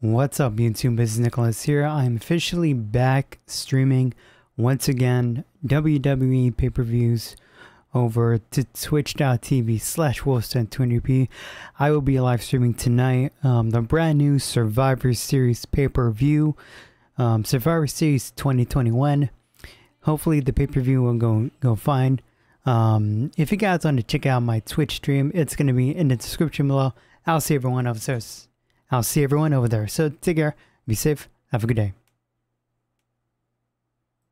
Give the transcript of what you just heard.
What's up, YouTube? This is Nickolas here. I'm officially back streaming once again WWE pay per views over to twitch.tv slash wolf720p. I will be live streaming tonight um, the brand new Survivor Series pay per view, um, Survivor Series 2021. Hopefully, the pay per view will go, go fine. Um, if you guys want to check out my Twitch stream, it's going to be in the description below. I'll see everyone there. I'll see everyone over there. So take care, be safe, have a good day.